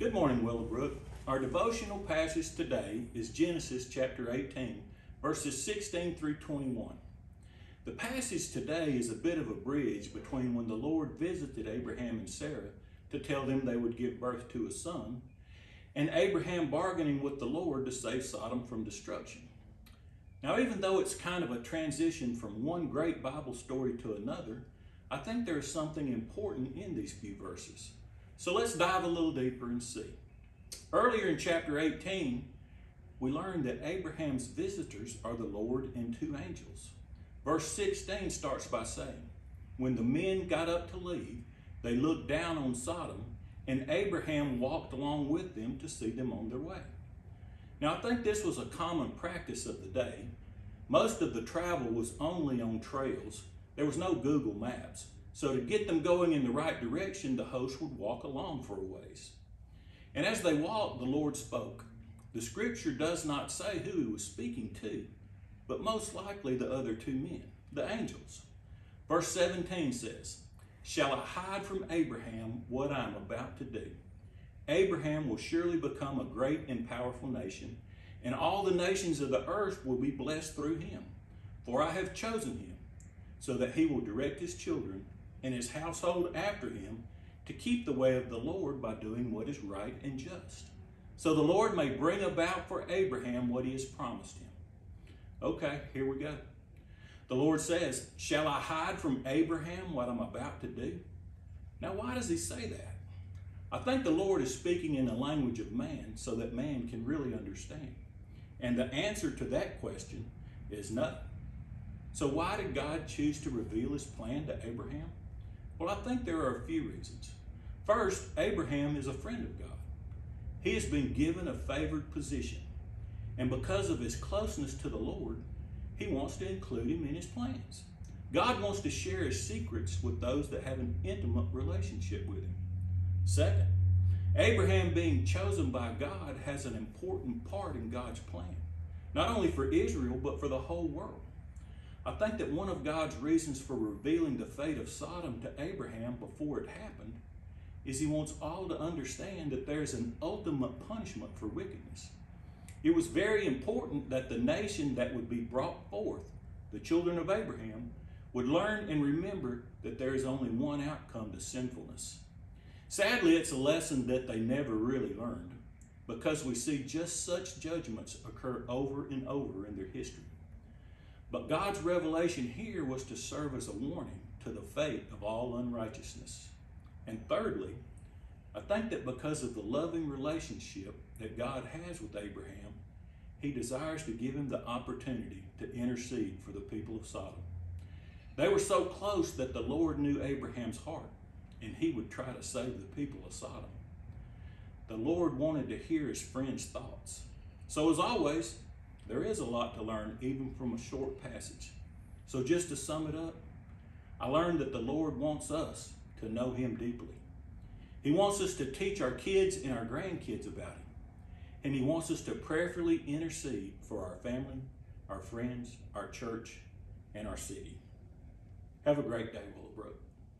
Good morning, Willowbrook. Our devotional passage today is Genesis chapter 18, verses 16 through 21. The passage today is a bit of a bridge between when the Lord visited Abraham and Sarah to tell them they would give birth to a son, and Abraham bargaining with the Lord to save Sodom from destruction. Now, even though it's kind of a transition from one great Bible story to another, I think there is something important in these few verses. So let's dive a little deeper and see. Earlier in chapter 18, we learned that Abraham's visitors are the Lord and two angels. Verse 16 starts by saying, When the men got up to leave, they looked down on Sodom, and Abraham walked along with them to see them on their way. Now, I think this was a common practice of the day. Most of the travel was only on trails. There was no Google Maps. So to get them going in the right direction, the host would walk along for a ways. And as they walked, the Lord spoke. The scripture does not say who he was speaking to, but most likely the other two men, the angels. Verse 17 says, Shall I hide from Abraham what I am about to do? Abraham will surely become a great and powerful nation, and all the nations of the earth will be blessed through him. For I have chosen him, so that he will direct his children and his household after him to keep the way of the Lord by doing what is right and just. So the Lord may bring about for Abraham what he has promised him. Okay, here we go. The Lord says, Shall I hide from Abraham what I'm about to do? Now, why does he say that? I think the Lord is speaking in the language of man so that man can really understand. And the answer to that question is no. So, why did God choose to reveal his plan to Abraham? Well, I think there are a few reasons. First, Abraham is a friend of God. He has been given a favored position. And because of his closeness to the Lord, he wants to include him in his plans. God wants to share his secrets with those that have an intimate relationship with him. Second, Abraham being chosen by God has an important part in God's plan, not only for Israel, but for the whole world. I think that one of God's reasons for revealing the fate of Sodom to Abraham before it happened is he wants all to understand that there's an ultimate punishment for wickedness. It was very important that the nation that would be brought forth, the children of Abraham, would learn and remember that there is only one outcome to sinfulness. Sadly, it's a lesson that they never really learned because we see just such judgments occur over and over in their history. But God's revelation here was to serve as a warning to the fate of all unrighteousness. And thirdly, I think that because of the loving relationship that God has with Abraham, he desires to give him the opportunity to intercede for the people of Sodom. They were so close that the Lord knew Abraham's heart, and he would try to save the people of Sodom. The Lord wanted to hear his friend's thoughts. So, as always, there is a lot to learn even from a short passage. So, just to sum it up, I learned that the Lord wants us to know Him deeply. He wants us to teach our kids and our grandkids about Him. And He wants us to prayerfully intercede for our family, our friends, our church, and our city. Have a great day, Willowbrook.